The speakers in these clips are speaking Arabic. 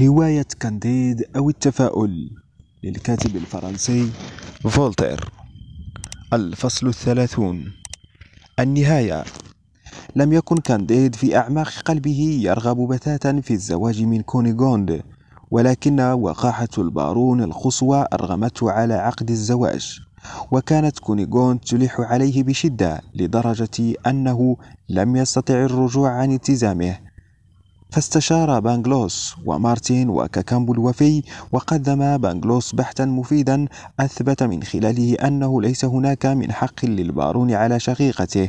رواية كانديد أو التفاؤل للكاتب الفرنسي فولتير. الفصل الثلاثون. النهاية. لم يكن كانديد في أعماق قلبه يرغب بتاتا في الزواج من كونيغوند ولكن وقاحة البارون القصوى أرغمته على عقد الزواج وكانت كونيغوند تلح عليه بشدة لدرجة أنه لم يستطع الرجوع عن التزامه. فاستشار بانغلوس ومارتين وكاكامبو الوفي وقدم بانغلوس بحثا مفيدا أثبت من خلاله أنه ليس هناك من حق للبارون على شقيقته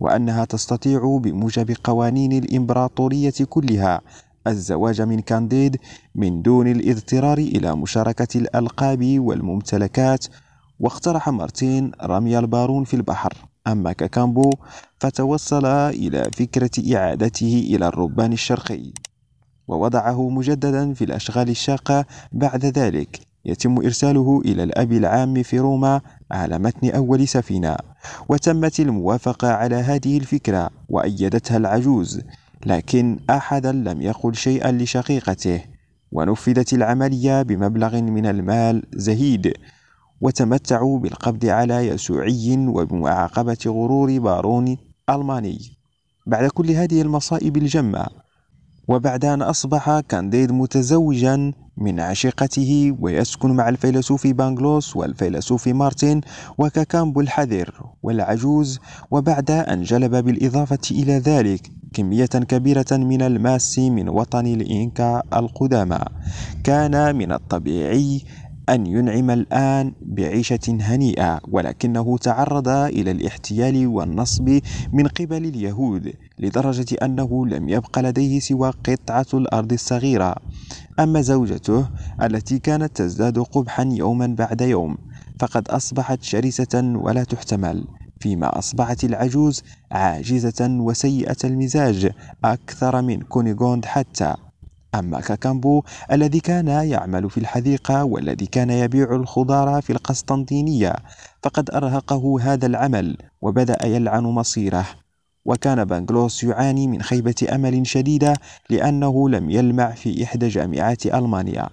وأنها تستطيع بموجب قوانين الإمبراطورية كلها الزواج من كانديد من دون الاضطرار إلى مشاركة الألقاب والممتلكات واقترح مارتين رمي البارون في البحر. أما كاكامبو فتوصل إلى فكرة إعادته إلى الربان الشرقي ووضعه مجددا في الأشغال الشاقة بعد ذلك يتم إرساله إلى الأب العام في روما على متن أول سفينة وتمت الموافقة على هذه الفكرة وأيدتها العجوز لكن أحدا لم يقل شيئا لشقيقته ونفذت العملية بمبلغ من المال زهيد وتمتعوا بالقبض على يسوعي وبمعاقبة غرور بارون ألماني. بعد كل هذه المصائب الجمة وبعد أن أصبح كانديد متزوجا من عشيقته ويسكن مع الفيلسوف بانغلوس والفيلسوف مارتن وكاكامبو الحذر والعجوز وبعد أن جلب بالإضافة إلى ذلك كمية كبيرة من الماس من وطن الإنكا القدامى. كان من الطبيعي أن ينعم الآن بعيشة هنيئة ولكنه تعرض إلى الاحتيال والنصب من قبل اليهود لدرجة أنه لم يبق لديه سوى قطعة الأرض الصغيرة. أما زوجته التي كانت تزداد قبحا يوما بعد يوم فقد أصبحت شرسة ولا تحتمل فيما أصبحت العجوز عاجزة وسيئة المزاج أكثر من كونيغوند حتى. أما كاكامبو الذي كان يعمل في الحديقة والذي كان يبيع الخضار في القسطنطينية فقد أرهقه هذا العمل وبدأ يلعن مصيره. وكان بانغلوس يعاني من خيبة أمل شديدة لأنه لم يلمع في إحدى جامعات ألمانيا.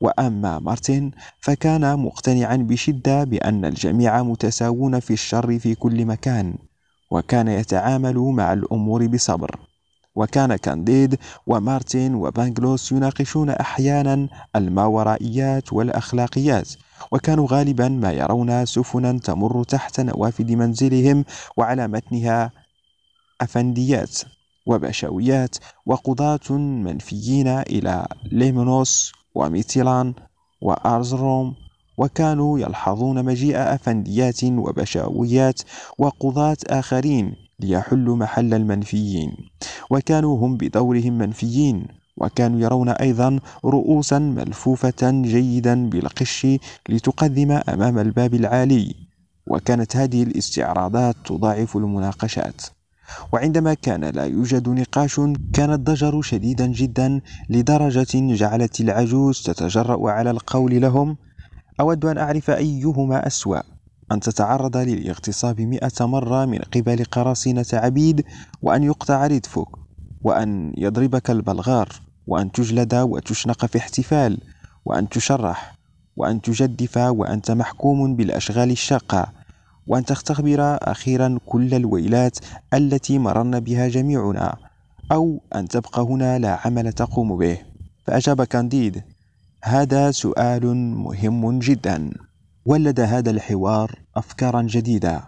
وأما مارتن فكان مقتنعا بشدة بأن الجميع متساوون في الشر في كل مكان وكان يتعامل مع الأمور بصبر. وكان كانديد ومارتن وبانغلوس يناقشون أحيانا الماورائيات والأخلاقيات وكانوا غالبا ما يرون سفنا تمر تحت نوافذ منزلهم وعلى متنها أفنديات وبشويات وقضاة منفيين إلى ليمونوس وميتيلان وأرزروم وكانوا يلحظون مجيء أفنديات وبشاويات وقضاة آخرين ليحلوا محل المنفيين. وكانوا هم بدورهم منفيين وكانوا يرون أيضا رؤوسا ملفوفة جيدا بالقش لتقدم أمام الباب العالي. وكانت هذه الاستعراضات تضاعف المناقشات. وعندما كان لا يوجد نقاش كان الضجر شديدا جدا لدرجة جعلت العجوز تتجرأ على القول لهم أود أن أعرف أيهما أسوأ أن تتعرض للاغتصاب مئة مرة من قبل قراصنة عبيد وأن يقطع ردفك. وأن يضربك البلغار وأن تجلد وتشنق في احتفال وأن تشرح وأن تجدف وأنت محكوم بالأشغال الشاقة وأن تختبر أخيرا كل الويلات التي مررنا بها جميعنا أو أن تبقى هنا لا عمل تقوم به. فأجاب كانديد هذا سؤال مهم جدا. ولد هذا الحوار أفكارا جديدة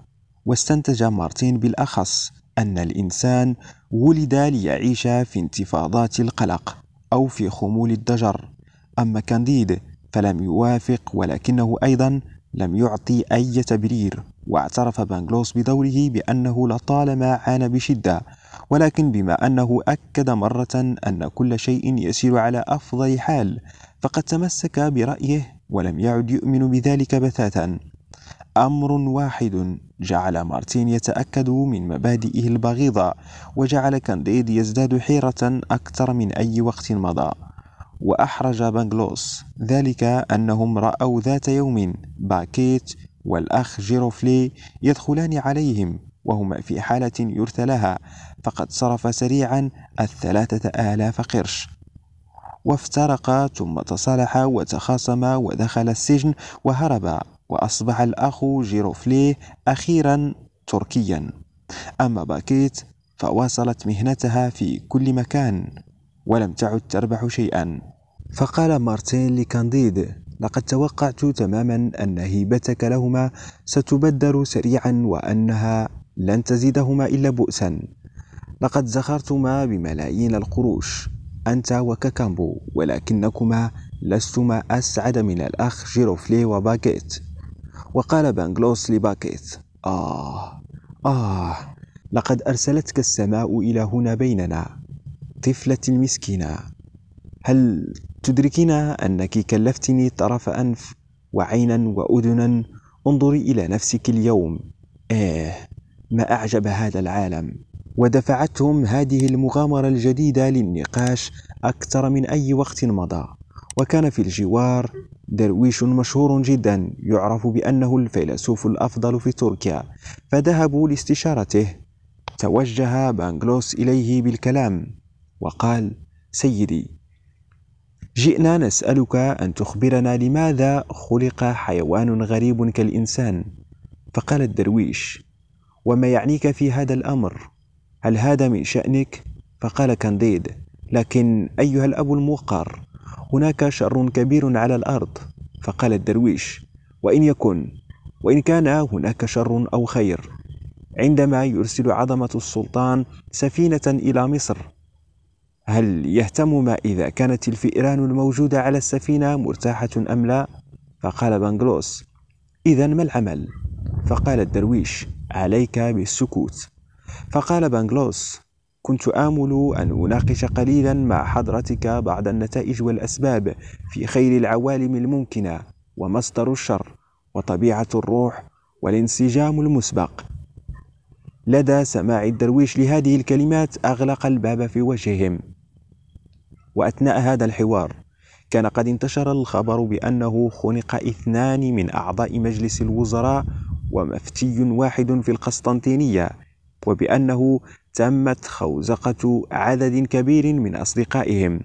واستنتج مارتين بالأخص أن الإنسان ولد ليعيش في انتفاضات القلق أو في خمول الضجر أما كانديد فلم يوافق ولكنه أيضا لم يعطي أي تبرير واعترف بانغلوس بدوره بأنه لطالما عانى بشدة ولكن بما أنه أكد مرة أن كل شيء يسير على أفضل حال فقد تمسك برأيه ولم يعد يؤمن بذلك بتاتا أمر واحد جعل مارتين يتأكد من مبادئه البغيضة وجعل كانديد يزداد حيرة أكثر من أي وقت مضى وأحرج بانغلوس ذلك أنهم رأوا ذات يوم باكيت والأخ جيروفلي يدخلان عليهم وهما في حالة يرثى لها فقد صرف سريعا الثلاثة آلاف قرش. وافترقا ثم تصالحا وتخاصما ودخل السجن وهربا وأصبح الأخ جيروفلي أخيرا تركيا. أما باكيت فواصلت مهنتها في كل مكان ولم تعد تربح شيئا. فقال مارتين لكانديد لقد توقعت تماما أن هيبتك لهما ستبدر سريعا وأنها لن تزيدهما إلا بؤسا. لقد زخرتما بملايين القروش أنت وكاكامبو ولكنكما لستما أسعد من الأخ جيروفلي وباكيت. وقال بانغلوس لباكيت آه آه لقد أرسلتك السماء إلى هنا بيننا طفلتي المسكينة. هل تدركين أنك كلفتني طرف أنف وعينا وأذنا؟ انظري إلى نفسك اليوم. إيه ما أعجب هذا العالم. ودفعتهم هذه المغامرة الجديدة للنقاش أكثر من أي وقت مضى وكان في الجوار درويش مشهور جدا يعرف بأنه الفيلسوف الأفضل في تركيا فذهبوا لاستشارته. توجه بانغلوس إليه بالكلام وقال سيدي جئنا نسألك أن تخبرنا لماذا خلق حيوان غريب كالإنسان. فقال الدرويش وما يعنيك في هذا الأمر؟ هل هذا من شأنك؟ فقال كانديد لكن أيها الأب الموقر هناك شر كبير على الأرض فقال الدرويش وإن يكن وإن كان هناك شر أو خير عندما يرسل عظمة السلطان سفينة إلى مصر هل يهتم ما إذا كانت الفئران الموجودة على السفينة مرتاحة أم لا؟ فقال بانغلوس إذا ما العمل؟ فقال الدرويش عليك بالسكوت فقال بانغلوس كنت آمل أن أناقش قليلا مع حضرتك بعض النتائج والأسباب في خير العوالم الممكنة ومصدر الشر وطبيعة الروح والانسجام المسبق. لدى سماع الدرويش لهذه الكلمات أغلق الباب في وجههم. وأثناء هذا الحوار كان قد انتشر الخبر بأنه خنق اثنان من أعضاء مجلس الوزراء ومفتي واحد في القسطنطينية وبأنه تمت خوزقة عدد كبير من أصدقائهم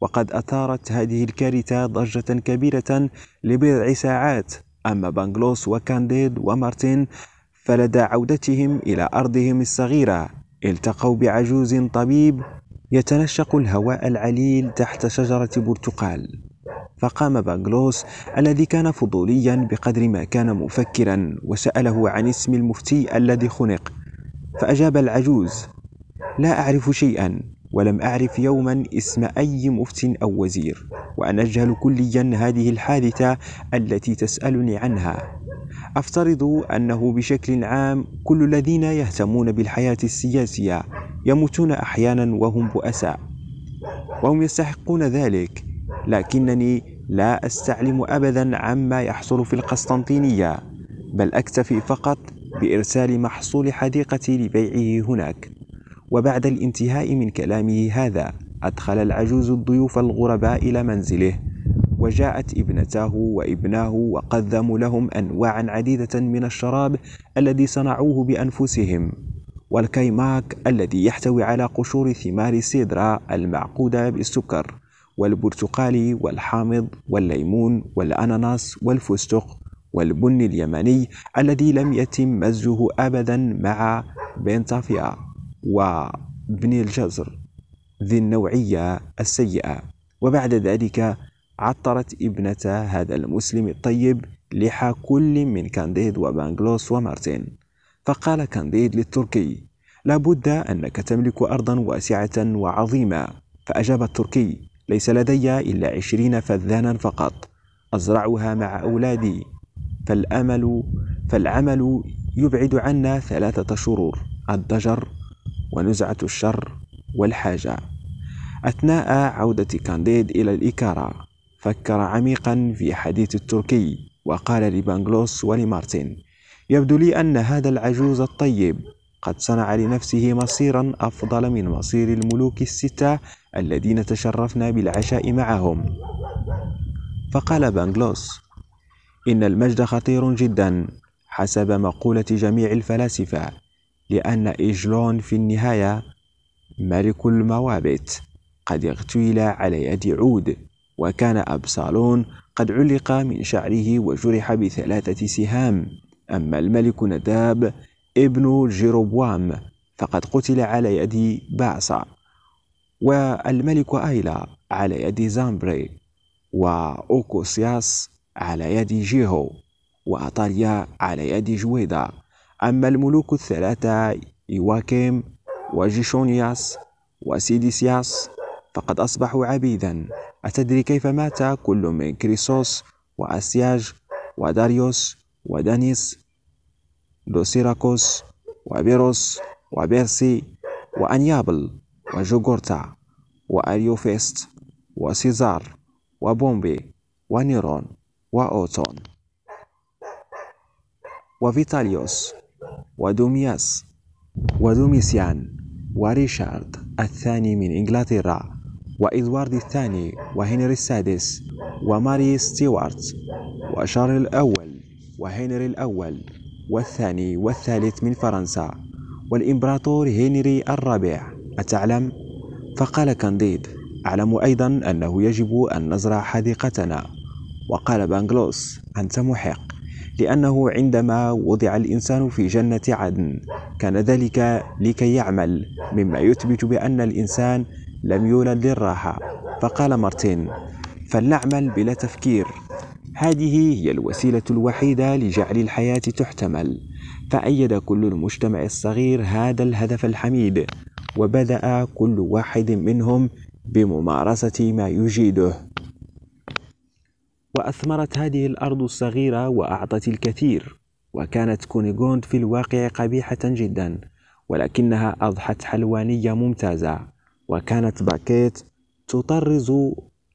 وقد أثارت هذه الكارثة ضجة كبيرة لبضع ساعات. أما بانغلوس وكانديد ومارتين فلدى عودتهم إلى أرضهم الصغيرة. التقوا بعجوز طبيب يتنشق الهواء العليل تحت شجرة برتقال. فقام بانغلوس الذي كان فضوليا بقدر ما كان مفكرا وسأله عن اسم المفتي الذي خنق. فأجاب العجوز لا أعرف شيئا ولم أعرف يوما اسم أي مفت أو وزير وأنا أجهل كليا هذه الحادثة التي تسألني عنها. أفترض أنه بشكل عام كل الذين يهتمون بالحياة السياسية يموتون أحيانا وهم بؤساء وهم يستحقون ذلك لكنني لا أستعلم أبدا عما يحصل في القسطنطينية بل أكتفي فقط بإرسال محصول حديقتي لبيعه هناك. وبعد الانتهاء من كلامه هذا أدخل العجوز الضيوف الغرباء إلى منزله. وجاءت ابنتاه وابناه وقدموا لهم أنواعا عديدة من الشراب الذي صنعوه بأنفسهم. والكيماك الذي يحتوي على قشور ثمار سيدرا المعقودة بالسكر والبرتقال والحامض والليمون والأناناس والفستق. والبن اليمني الذي لم يتم مزجه أبدا مع بنتافيا وبن الجزر ذي النوعية السيئة. وبعد ذلك عطرت ابنة هذا المسلم الطيب لحى كل من كانديد وبانغلوس ومارتين. فقال كانديد للتركي لابد أنك تملك أرضا واسعة وعظيمة. فأجاب التركي ليس لدي إلا عشرين فذانا فقط أزرعها مع أولادي. فالأمل فالعمل يبعد عنا ثلاثة شرور الضجر ونزعة الشر والحاجة. أثناء عودة كانديد إلى الإكارة فكر عميقا في حديث التركي وقال لبانغلوس ولمارتن يبدو لي أن هذا العجوز الطيب قد صنع لنفسه مصيرا أفضل من مصير الملوك الستة الذين تشرفنا بالعشاء معهم. فقال بانغلوس إن المجد خطير جدا حسب مقولة جميع الفلاسفة لأن إجلون في النهاية ملك الموابت قد اغتيل على يد عود وكان أبسالون قد علق من شعره وجرح بثلاثة سهام. أما الملك نداب ابن جيروبوام فقد قتل على يد بعصا والملك أيلا على يد زامبري وأوكوسياس على يد جيهو وأطاليا على يد جويدا. أما الملوك الثلاثة إيواكيم وجيشونياس وسيديسياس فقد أصبحوا عبيدا. أتدري كيف مات كل من كريسوس وأسياج وداريوس ودانيس دوسيراكوس وبيروس وبيرسي وأنيابل وجوغورتا وأريوفيست وسيزار وبومبي ونيرون. وأوتون وفيتاليوس ودومياس ودوميسيان وريشارد الثاني من إنجلترا وإدوارد الثاني وهنري السادس وماري ستيوارت وشارل الأول وهنري الأول والثاني والثالث من فرنسا والإمبراطور هنري الرابع أتعلم؟ فقال كانديد أعلم أيضا أنه يجب أن نزرع حديقتنا وقال بانغلوس أنت محق لأنه عندما وضع الإنسان في جنة عدن كان ذلك لكي يعمل مما يثبت بأن الإنسان لم يولد للراحة. فقال مارتين فلنعمل بلا تفكير. هذه هي الوسيلة الوحيدة لجعل الحياة تحتمل. فأيد كل المجتمع الصغير هذا الهدف الحميد وبدأ كل واحد منهم بممارسة ما يجيده. وأثمرت هذه الأرض الصغيرة وأعطت الكثير وكانت كونيغوند في الواقع قبيحة جدا ولكنها أضحت حلوانية ممتازة وكانت باكيت تطرز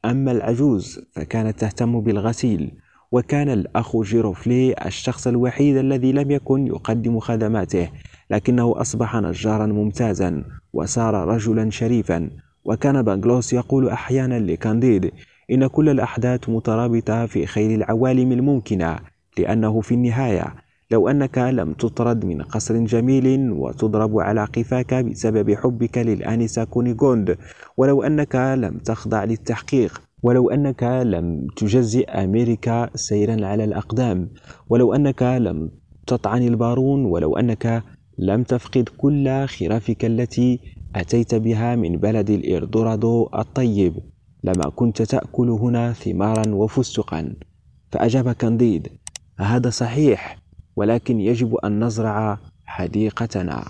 أما العجوز فكانت تهتم بالغسيل وكان الأخ جيروفلي الشخص الوحيد الذي لم يكن يقدم خدماته لكنه أصبح نجارا ممتازا وصار رجلا شريفا وكان بانغلوس يقول أحيانا لكانديد إن كل الأحداث مترابطة في خير العوالم الممكنة لأنه في النهاية لو أنك لم تطرد من قصر جميل وتضرب على قفاك بسبب حبك للآنسة كونيغوند ولو أنك لم تخضع للتحقيق ولو أنك لم تجزئ أمريكا سيرا على الأقدام ولو أنك لم تطعن البارون ولو أنك لم تفقد كل خرافك التي أتيت بها من بلد الإردورادو الطيب. لما كنت تأكل هنا ثمارا وفستقا فأجاب كانديد هذا صحيح ولكن يجب أن نزرع حديقتنا.